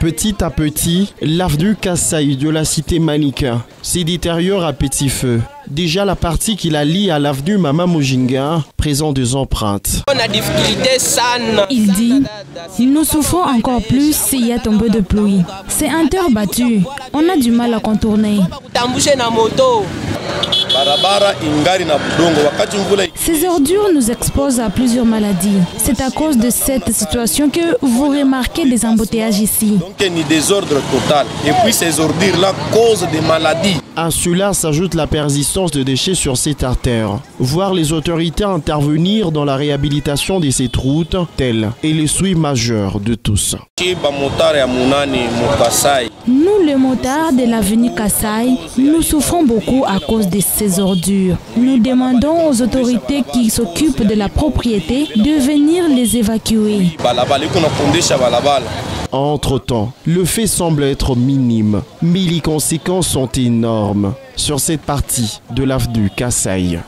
Petit à petit, l'avenue Kassai de la cité Manika se détériore à petit feu. Déjà la partie qui la lie à l'avenue Mama Mojinga présente des empreintes. Il dit Nous souffrons encore plus s'il y a tombé de pluie. C'est un terre battu. On a du mal à contourner. Ces ordures nous exposent à plusieurs maladies. C'est à cause de cette situation que vous remarquez des embouteillages ici. Donc il y a un désordre total. Et puis ces ordures-là causent des maladies. À cela s'ajoute la persistance de déchets sur cette artère. Voir les autorités intervenir dans la réhabilitation de cette route, tel est le souhait majeur de tous. Nous, les motards de l'avenue Kassai, nous souffrons beaucoup à cause de ces ordures. Nous demandons aux autorités qui s'occupent de la propriété de venir les évacuer. Entre-temps, le fait semble être minime, mais les conséquences sont énormes sur cette partie de l'avenue Kassai.